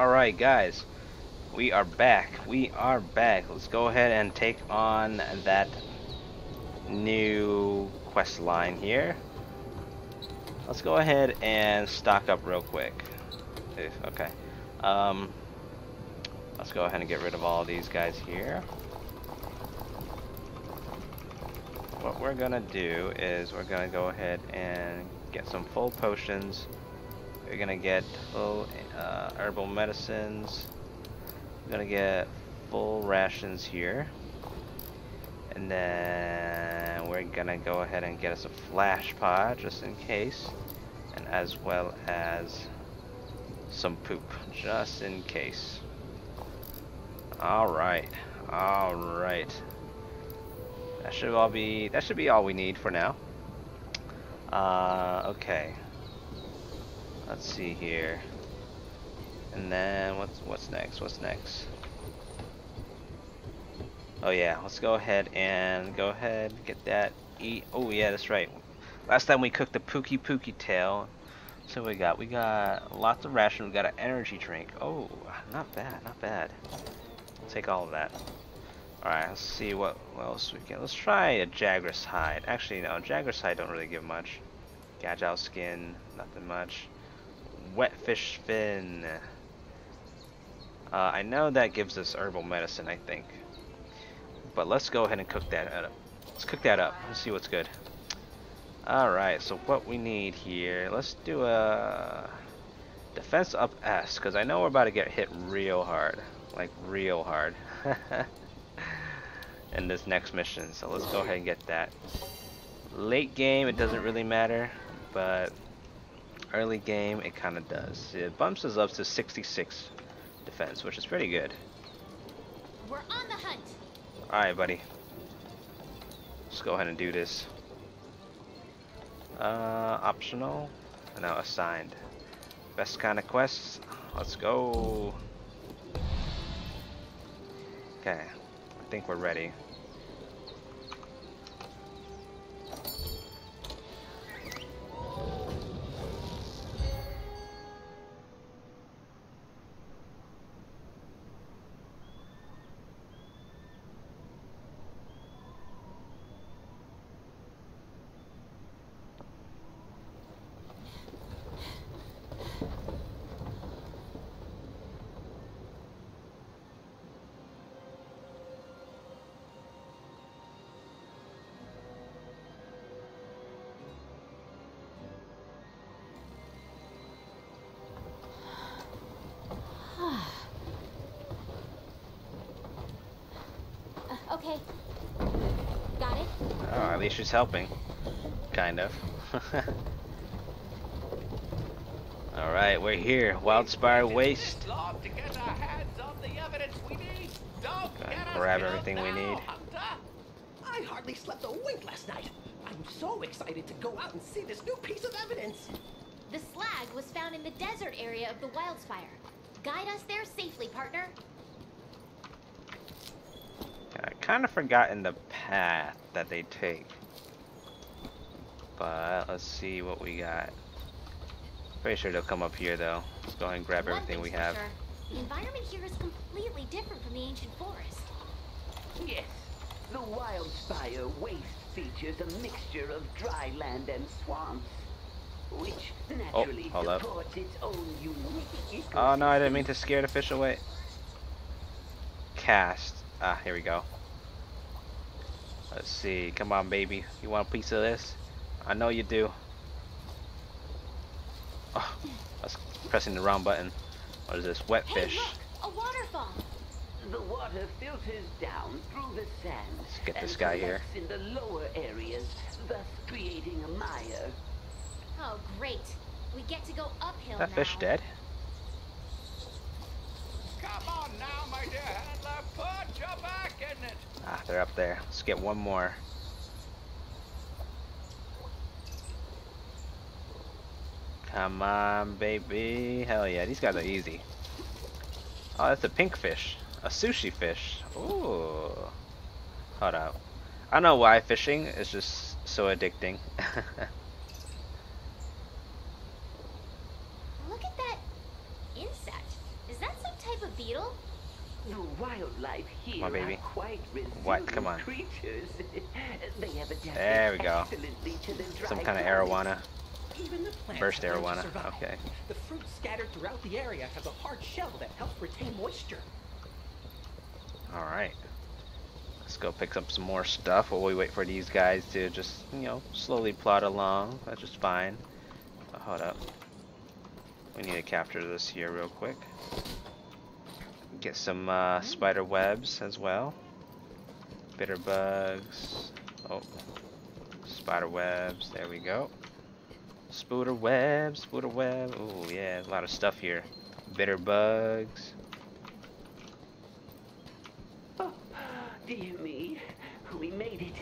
Alright guys, we are back. We are back. Let's go ahead and take on that new quest line here. Let's go ahead and stock up real quick. Okay. Um, let's go ahead and get rid of all these guys here. What we're gonna do is we're gonna go ahead and get some full potions. We're gonna get full uh, herbal medicines. We're gonna get full rations here. And then we're gonna go ahead and get us a flash pod just in case. And as well as some poop just in case. Alright. Alright. That should all be that should be all we need for now. Uh okay. Let's see here. And then what's what's next? What's next? Oh yeah, let's go ahead and go ahead get that eat. Oh yeah, that's right. Last time we cooked the Pookie Pookie tail. So we got we got lots of ration. We got an energy drink. Oh, not bad, not bad. Take all of that. All right, let's see what, else we can. Let's try a Jagras hide. Actually, no, Jagras hide don't really give much. Gagile skin, nothing much. Wet fish fin. Uh, I know that gives us herbal medicine, I think. But let's go ahead and cook that up. Let's cook that up. Let's see what's good. Alright, so what we need here, let's do a defense up S, because I know we're about to get hit real hard. Like, real hard. in this next mission, so let's go ahead and get that. Late game, it doesn't really matter, but early game, it kind of does. It bumps us up to 66 defense, which is pretty good. We're on the hunt. Alright, buddy. Let's go ahead and do this. Uh, optional. No, assigned. Best kind of quests. Let's go. Okay. I think we're ready. Okay. Got it? Oh, at least she's helping. Kind of. Alright, we're here. Wildspire Waste. grab everything we need. I hardly slept a wink last night. I'm so excited to go out and see this new piece of evidence. The slag was found in the desert area of the Wildspire. Guide us there safely, partner. I kind of forgotten the path that they take. But let's see what we got. Pretty sure they'll come up here though. Let's go ahead and grab One everything we have. Sure. The environment here is completely different from the ancient forest. Yes, the Wildspire waste features a mixture of dry land and swamps, which naturally hold up. supports its own unique ecosystem. Oh no, I didn't mean to scare the fish away. Cast. Ah, here we go. Let's see. Come on, baby. You want a piece of this? I know you do. Oh, I was pressing the wrong button. What is this? Wet fish. Hey, fish. look! A waterfall! The water filters down through the sand Let's get this guy here. collects in the lower areas, thus creating a mire. Oh, great. We get to go uphill That now. fish dead? Come on now, my dear handler, put your back in it. Ah, they're up there. Let's get one more. Come on, baby. Hell yeah, these guys are easy. Oh, that's a pink fish. A sushi fish. Ooh. Hold up. I don't know why fishing is just so addicting. Look at that insect. Is that wildlife here on, baby. quite What? Come on. creatures. they have There we go. Some kind of arowana. Burst have learned to arowana. Okay. The fruit scattered throughout the area has a hard shell that helps retain moisture. Alright. Let's go pick up some more stuff while we wait for these guys to just, you know, slowly plod along. That's just fine. Oh, hold up. We need to capture this here real quick. Get some uh, spider webs as well. Bitter bugs. Oh. Spider webs. There we go. Spooder webs. Spooder web. Oh yeah, a lot of stuff here. Bitter bugs. Oh, dear me, we made it.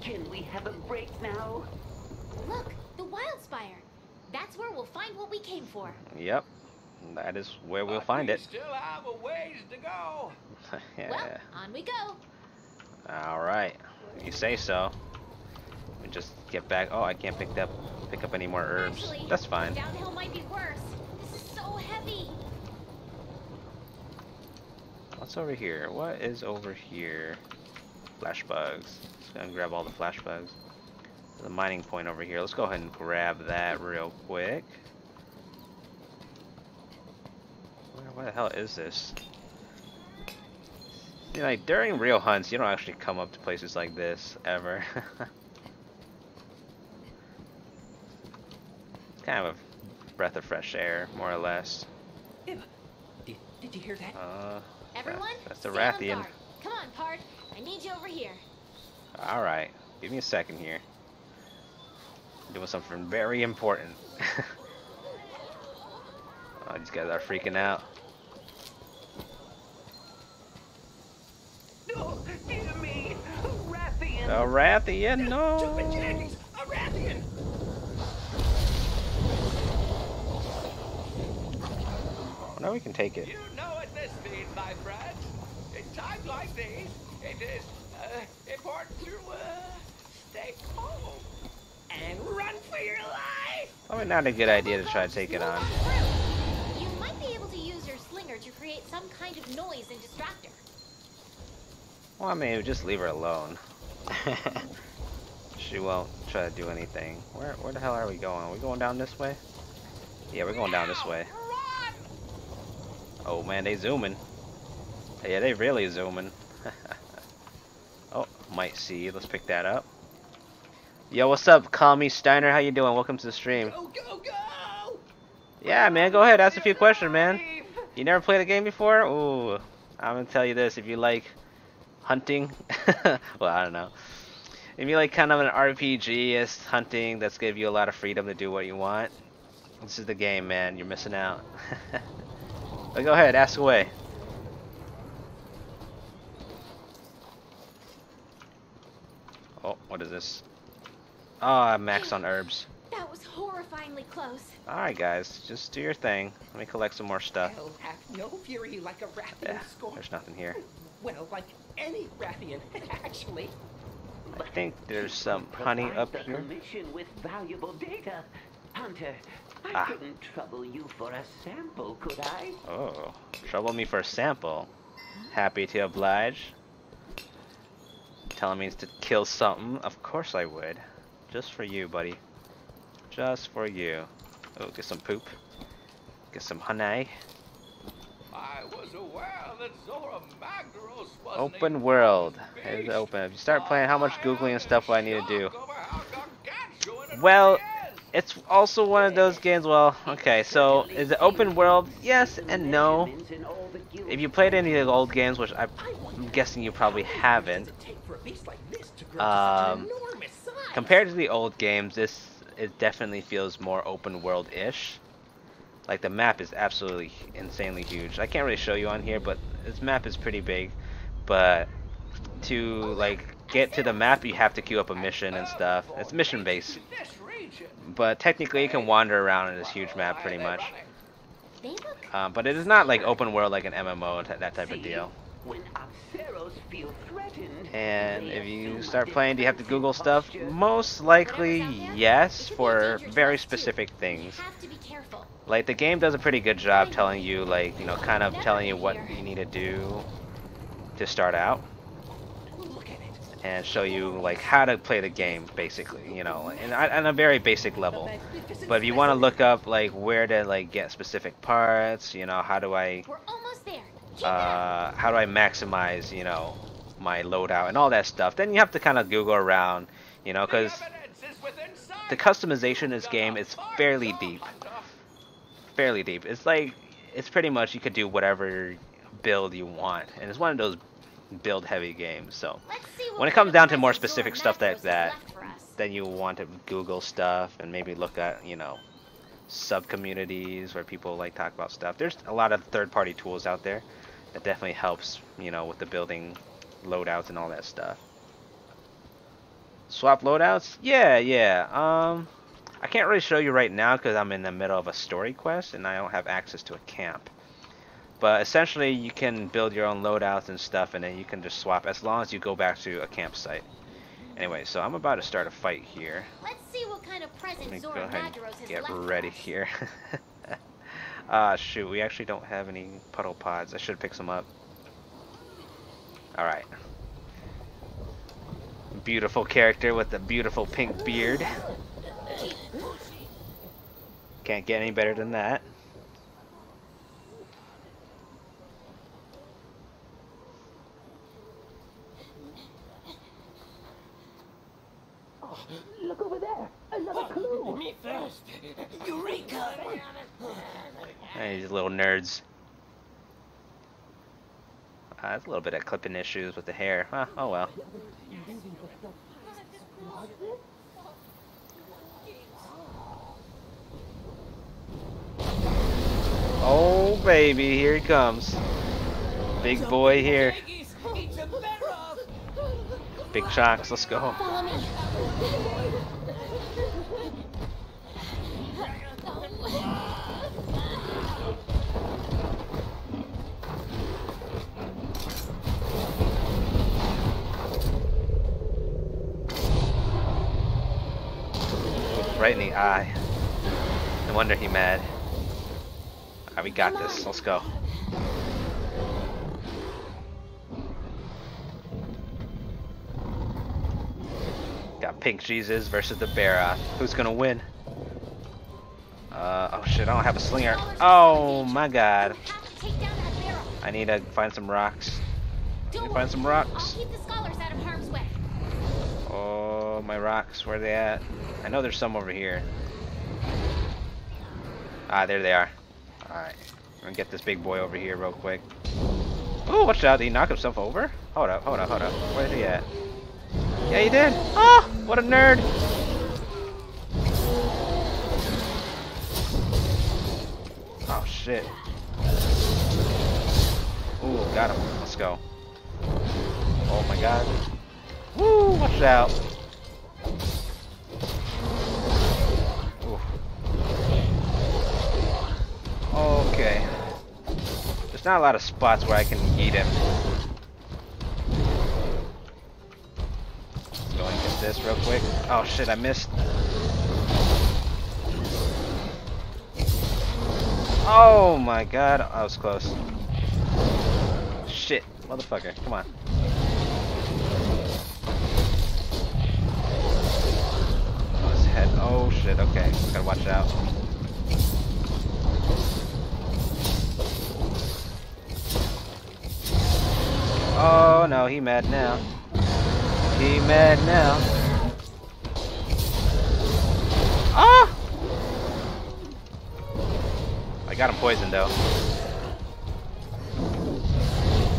Can we have a break now? Look, the Wildspire. That's where we'll find what we came for. Yep. That is where we'll But find we it. still have a ways to go. Well, yeah. on we go. Alright. You say so. We just get back. Oh, I can't pick up pick up any more herbs. Actually, That's fine. Downhill might be worse. This is so heavy. What's over here? What is over here? Flash bugs. Let's go and grab all the flash bugs. The mining point over here. Let's go ahead and grab that real quick. Where, where the hell is this? You know, like during real hunts, you don't actually come up to places like this ever. it's kind of a breath of fresh air, more or less. Eva, did, did you hear that? Uh, Everyone, that's the Rathian. Come on, Pard. I need you over here. Alright, give me a second here. I'm doing something very important. oh, these guys are freaking out. Rathian. A Rathian, Jumping no! Jackies! A Rathian! No, we can take it. You know what this means, my friends. In times like these, it is uh, important to uh, stay calm. And run for your life! Probably not a good idea to try to take it on. You might be able to use your slinger to create some kind of noise and distractor. Well, I mean, just leave her alone. she won't try to do anything. Where, where the hell are we going? Are we going down this way? Yeah, we're going down this way. Oh man, they zooming. Yeah, they really zooming. oh, might see. Let's pick that up. Yo, what's up, Call Me Steiner? How you doing? Welcome to the stream. Go, go, go! Yeah, man, go ahead. Ask a few questions, man. You never played a game before? Ooh, I'm gonna tell you this. If you like hunting, well, I don't know. If you like kind of an RPG as hunting, that's give you a lot of freedom to do what you want. This is the game, man. You're missing out. but go ahead, ask away. Oh, what is this? Oh, I'm max on herbs. That was horrifyingly close. Alright, guys, just do your thing. Let me collect some more stuff. Oh, Hath no fury like a Yeah, there's nothing here. Well, like any Rathian, actually. I think there's some honey up here. commission with valuable data. Hunter, I Ah. couldn't trouble you for a sample, could I? Oh, trouble me for a sample. Happy to oblige. Telling me to kill something? Of course I would. Just for you, buddy. Just for you. Oh, get some poop. Get some honey. Open world. It's open. If you start playing, how much googling and stuff will I need to do? Well, It's also one of those games. Well, okay, so is it open world? Yes and no. If you played any of the old games, which I'm guessing you probably haven't, um, compared to the old games, this it definitely feels more open world-ish. Like the map is absolutely insanely huge. I can't really show you on here, but this map is pretty big. But to like get to the map, you have to queue up a mission and stuff. It's mission based. But technically, you can wander around in this huge map pretty much. Um, but it is not like open world like an MMO, that type of deal. When Apceros feel threatened, And if you start playing, do you have to Google stuff? Most likely, yes, for very specific things. You have to be careful. Like the game does a pretty good job telling you, like you know, kind of telling you what you need to do. to start out Look at it. and show you like how to play the game basically you know and on a very basic level but if you want to look up like where to like get specific parts you know how do i We're almost there. Keep it up. uh, how do i maximize you know my loadout and all that stuff then you have to kind of google around you know because The evidence is within sight. the customization in this game is fairly deep fairly deep it's like it's pretty much you could do whatever build you want and it's one of those build heavy games so Let's see what when it comes down to more specific stuff like that, has left for us. then you want to Google stuff and maybe look at, you know, sub communities where people like talk about stuff. There's a lot of third party tools out there that definitely helps, you know, with the building loadouts and all that stuff. Swap loadouts? Yeah, yeah. Um I can't really show you right now because I'm in the middle of a story quest and I don't have access to a camp. But essentially, you can build your own loadouts and stuff, and then you can just swap as long as you go back to a campsite. Anyway, so I'm about to start a fight here. Let's see what kind of Let me present go Zora ahead and get ready us. here. Ah, shoot, we actually don't have any puddle pods. I should pick some up. Alright. Beautiful character with a beautiful pink beard. Can't get any better than that. Look over there. Another clue. Me first. Eureka! Hey, these little nerds. Uh, there's a little bit of clipping issues with the hair. Huh, oh well. Oh baby, here he comes. Big boy here. Big shocks, let's go. Right in the eye. No wonder he mad. Alright, we got this. Let's go. Got Pink Jesus versus the Barroth. Who's gonna win? Uh, oh shit, I don't have a slinger. Oh my god. We have to take down that barrel. I need to find some rocks. Find some rocks. I'll keep the scholars out of harm's way. Oh, my rocks, where are they at? I know there's some over here. Ah, there they are. Alright. I'm gonna get this big boy over here real quick. Oh, watch out. Did he knock himself over? Hold up, hold up, hold up. Where's he at? Yeah, he did. Oh, what a nerd. Oh, shit. Ooh, got him. Let's go. Oh my god. Woo, watch out. There's not a lot of spots where I can eat him. Let's go and get this real quick. Oh shit, I missed. Oh my god, I was close. Shit, motherfucker, come on. His head. Oh shit, okay. Gotta watch out. Oh no, he mad now. He mad now. Ah! I got him poisoned though.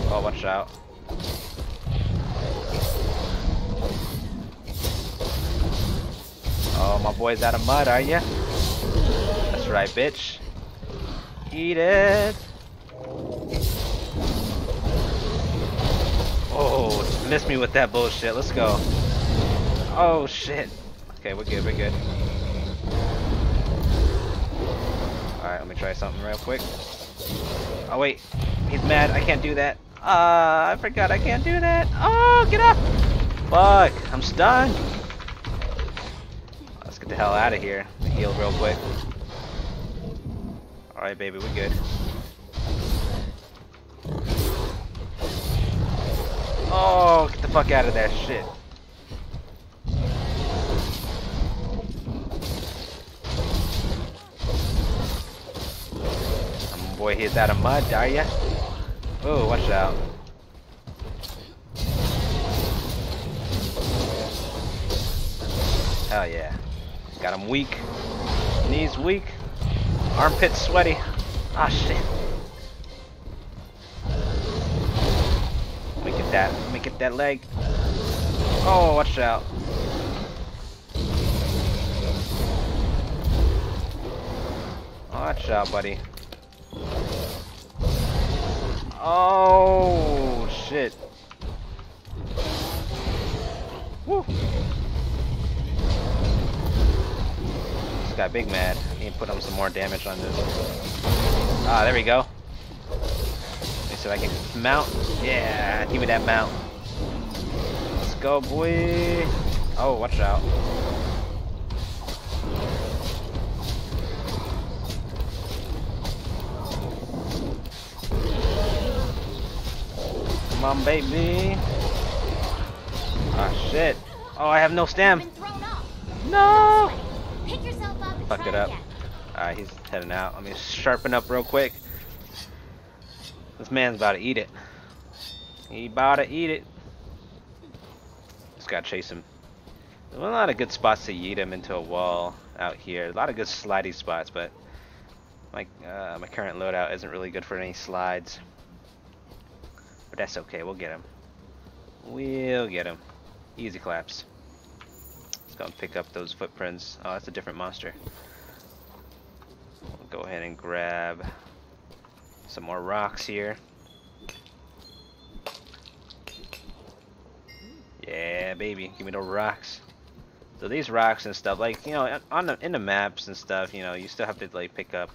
Oh, watch out. Oh, my boy's out of mud, are ya? That's right, bitch. Eat it. Oh, missed me with that bullshit. Let's go. Oh, shit. Okay, we're good, we're good. Alright, let me try something real quick. Oh, wait. He's mad. I can't do that. Ah, I forgot I can't do that. Oh, get up. Fuck, I'm stunned. Let's get the hell out of here. Heal real quick. Alright, baby, we're good. Oh, get the fuck out of that shit. Boy, he's out of mud, are ya? Oh, watch out. Hell yeah. Got him weak. Knees weak. Armpits sweaty. Ah, shit. That. Let me get that leg. Oh, watch out. Watch out, buddy. Oh, shit. Woo. This guy big mad. He can put on some more damage on this. Ah, there we go. Let me see if I can mount. Yeah, give me that mount. Let's go, boy. Oh, watch out. Come on, baby. Ah, shit. Oh, I have no stam. Been thrown off. No! Pick yourself up and it up. Alright, he's heading out. Let me sharpen up real quick. This man's about to eat it. He about to eat it. Just gotta chase him. There's a lot of good spots to yeet him into a wall out here. A lot of good slidey spots, but my uh, my current loadout isn't really good for any slides. But that's okay. We'll get him. We'll get him. Easy claps. Let's go and pick up those footprints. Oh, that's a different monster. We'll go ahead and grab some more rocks here. Yeah, baby, give me the rocks. So these rocks and stuff, like you know, on the in the maps and stuff, you know, you still have to like pick up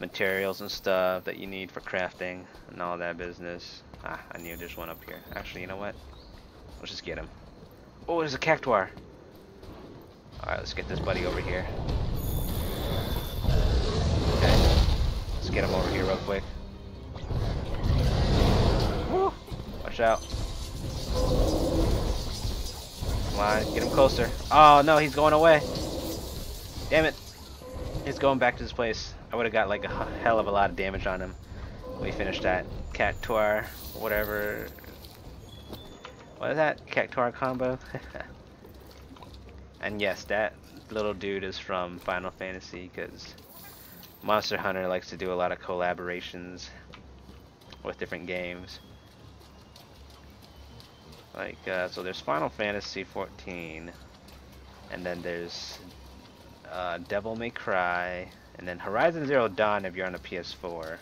materials and stuff that you need for crafting and all that business. Ah, I knew there's one up here. Actually, you know what? Let's just get him. Oh, there's a cactuar. Alright, let's get this buddy over here. Okay. Let's get him over here real quick. Woo! Watch out. Come on, get him closer. Oh no, he's going away. Damn it. He's going back to his place. I would have got like a hell of a lot of damage on him. We finished that Cactuar, whatever. What is that? Cactuar combo? and yes, that little dude is from Final Fantasy because Monster Hunter likes to do a lot of collaborations with different games. Like, uh, so there's Final Fantasy 14, and then there's uh, Devil May Cry, and then Horizon Zero Dawn if you're on a PS4.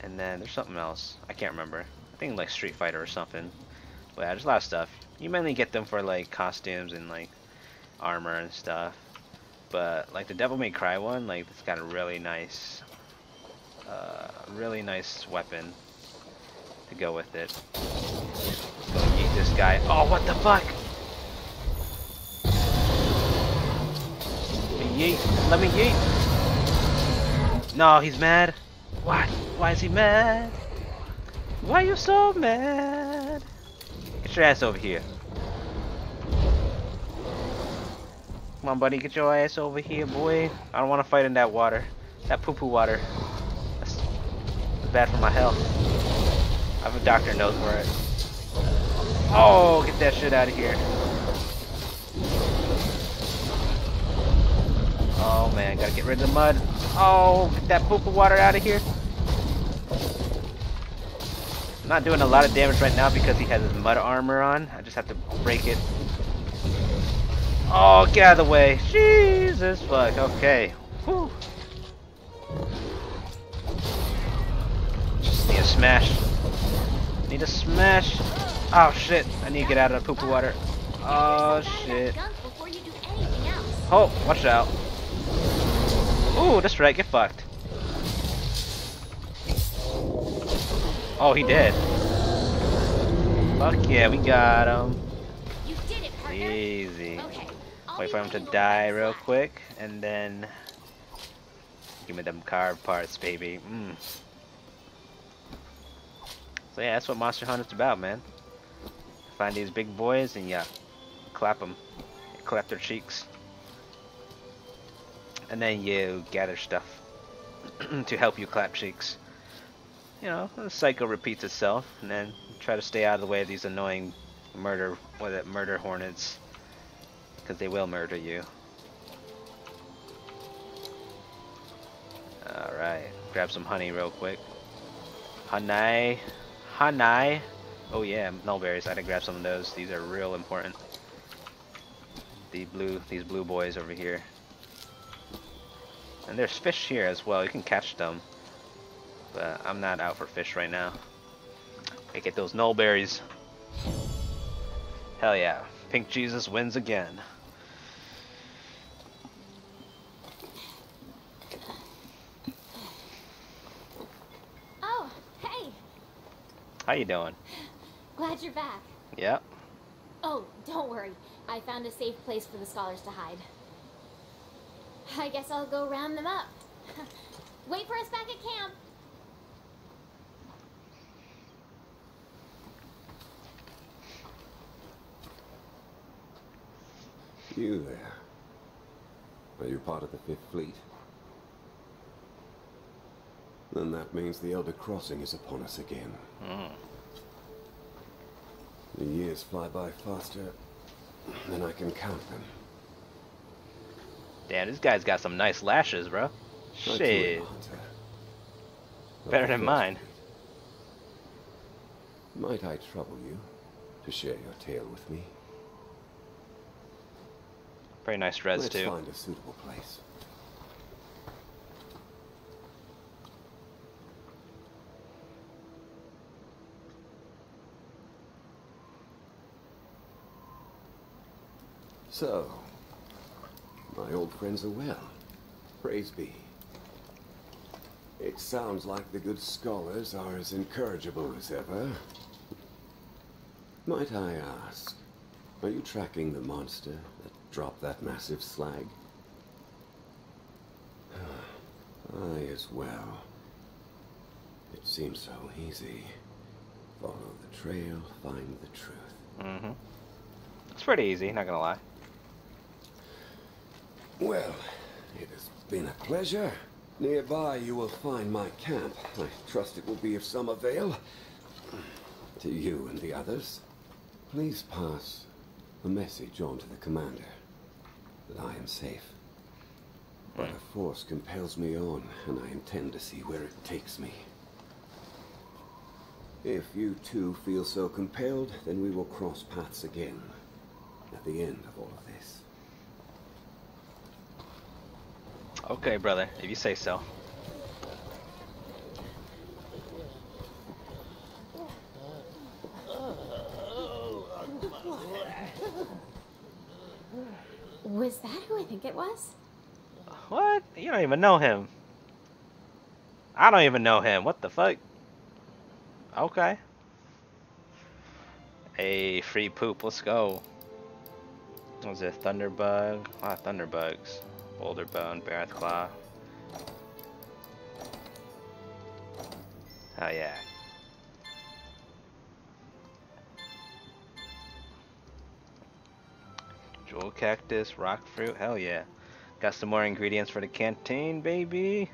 And then there's something else. I can't remember. I think like Street Fighter or something. But yeah, there's a lot of stuff. You mainly get them for like costumes and like armor and stuff. But like the Devil May Cry one, like it's got a really nice, uh, really nice weapon to go with it. Go this guy. Oh, what the fuck? Let me yeet. Let me yeet. No, he's mad. Why? Why is he mad? Why are you so mad? Get your ass over here. Come on, buddy. Get your ass over here, boy. I don't want to fight in that water. That poo-poo water. That's, bad for my health. I have a doctor knows where it. Oh, get that shit out of here. Oh man, gotta get rid of the mud. Oh, get that poo-poo water out of here. I'm not doing a lot of damage right now because he has his mud armor on. I just have to break it. Oh, get out of the way. Jesus fuck. Okay. Whew. Just need a smash. Need a smash. Oh shit. I need to get out of the poo-poo water. Oh Get yourself out of that shit. gunk before you do anything else. Oh, watch out. Ooh, that's right, get fucked. Oh, he did. Fuck yeah, we got him. It. Easy. Okay. Wait for him to die real quick, and then give me them carved parts, baby. Mm. So yeah, that's what Monster Hunt is about, man. Find these big boys and yeah, clap them, clap their cheeks, and then you gather stuff to help you clap cheeks. You know, the cycle repeats itself, and then try to stay out of the way of these annoying murder, what murder hornets, because they will murder you. All right, grab some honey real quick. Honey. Hanai. Oh yeah, nulberries. I had to grab some of those. These are real important. The blue, these blue boys over here. And there's fish here as well. You can catch them. But I'm not out for fish right now. I get those nulberries. Hell yeah. Pink Jesus wins again. Oh, hey! How you doing? Glad you're back. Yep. Oh, don't worry. I found a safe place for the scholars to hide. I guess I'll go round them up. Wait for us back at camp. You there. Are you part of the Fifth Fleet? Then that means the Elder Crossing is upon us again. Mm. The years fly by faster than I can count them. Damn, this guy's got some nice lashes, bro. Shit. a hunter. Of Better than mine. Might I trouble you to share your tale with me? Pretty nice dress Let's too. find a suitable place. So, my old friends are well. Praise be. It sounds like the good scholars are as incorrigible as ever. Might I ask, are you tracking the monster that dropped that massive slag? I as well. It seems so easy. Follow the trail, find the truth. Mm-hmm. It's pretty easy, not gonna lie. Well, it has been a pleasure. Nearby you will find my camp. I trust it will be of some avail. To you and the others. Please pass a message on to the commander that I am safe. But a force compels me on, and I intend to see where it takes me. If you too feel so compelled, then we will cross paths again at the end of all of this. Okay, brother, if you say so. Was that who I think it was? What? You don't even know him. I don't even know him. What the fuck? Okay. Hey, free poop. Let's go. Was it? Thunderbug? A lot of Thunderbugs. Boulder Bone, Barroth Claw. Oh yeah. Jewel Cactus, Rock Fruit. Hell yeah. Got some more ingredients for the canteen, baby.